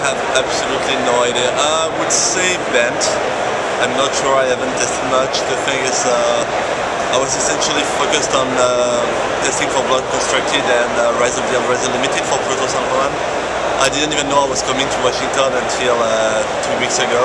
have absolutely no idea. I would say Bant. I'm not sure. I haven't tested much. The thing is, uh, I was essentially focused on uh, testing for Block Constructed and uh, Rise of the Eldrazi Limited for Pro Tour San Juan. I didn't even know I was coming to Washington until uh, two weeks ago,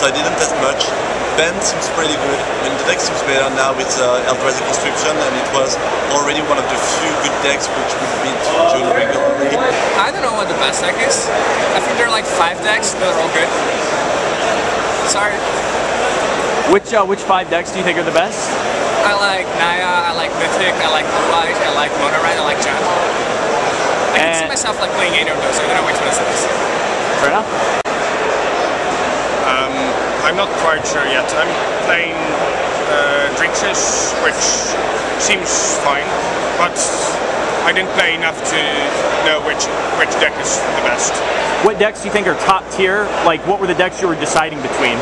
so I didn't test much. Bant seems pretty good. I mean, the deck seems better now with uh, Eldrazi Conscription, and it was already one of the few good decks which would beat Jund regularly. I don't know what the best deck is. I think there are like five decks that are all good. Sorry. Which uh, which five decks do you think are the best? I like Naya, I like Mythic, I like Blue White, I like Mono Red, I like Jund. I can see myself like playing either of those. I don't know which one is the best. Fair enough. I'm not quite sure yet. I'm playing uh, Drinksys, which seems fine, but I didn't play enough to know which which deck is the best. What decks do you think are top tier? Like, what were the decks you were deciding between?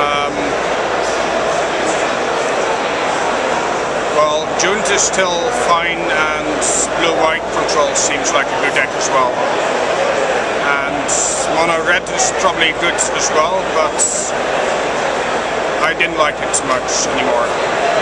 Um, well, Jund is still fine, and Blue White Control seems like a good deck as well. And Mono Red is probably good as well, but I didn't like it much anymore.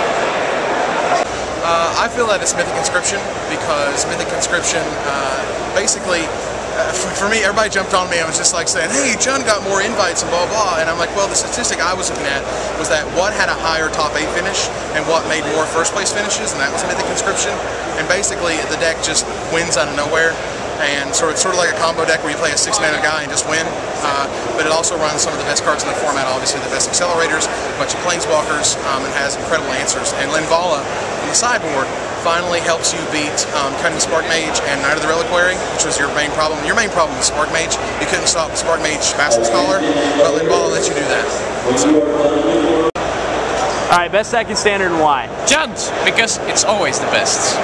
Uh, I feel that it's Mythic Conscription because Mythic Conscription uh, basically, uh, for, me, everybody jumped on me. I was just like saying, hey, Jund got more invites and blah, blah. And I'm like, well, the statistic I was looking at was that what had a higher top eight finish and what made more first place finishes, and that was Mythic Conscription. And basically, the deck just wins out of nowhere. And sort of, sort of like a combo deck where you play a six mana guy and just win. Uh, but it also runs some of the best cards in the format, obviously the best accelerators, a bunch of planeswalkers, um, and has incredible answers. And Linvala on the sideboard finally helps you beat um, Cunning Sparkmage and Knight of the Reliquary, which was your main problem. Your main problem was Sparkmage. You couldn't stop Sparkmage Basilisk Collar, but Linvala lets you do that. All right, best second standard and why? Jund, because it's always the best.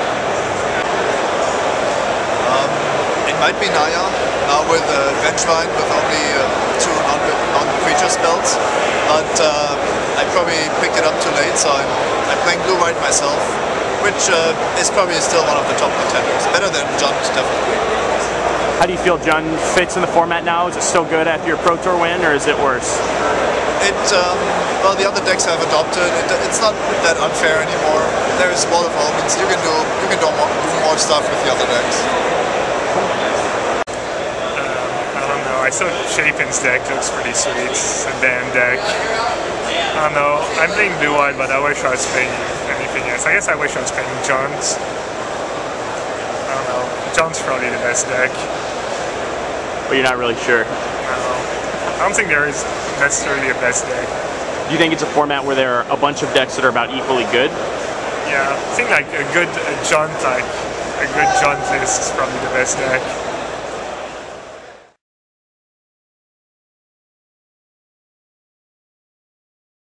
It might be Naya, now with uh, Vengevine with only uh, two non- non-creature spells, but uh, I probably picked it up too late, so I'm, I'm playing Blue-White myself, which uh, is probably still one of the top contenders. Better than Jund, definitely. How do you feel Jund fits in the format now? Is it still good after your Pro Tour win, or is it worse? It, um, well, the other decks have adopted. It, it's not that unfair anymore. There is Wall of Omens. You can do you can do more, do more stuff with the other decks. I saw Chapin's deck looks pretty sweet. The Dan deck. I don't know. I'm playing blue white, but I wish I was playing anything else. I guess I wish I was playing Jund's. I don't know. Jund's probably the best deck. But you're not really sure. I don't know. I don't think there is necessarily a best deck. Do you think it's a format where there are a bunch of decks that are about equally good? Yeah, I think like a good uh, John type, a good John list is probably the best deck.